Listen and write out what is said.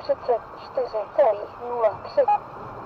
34,03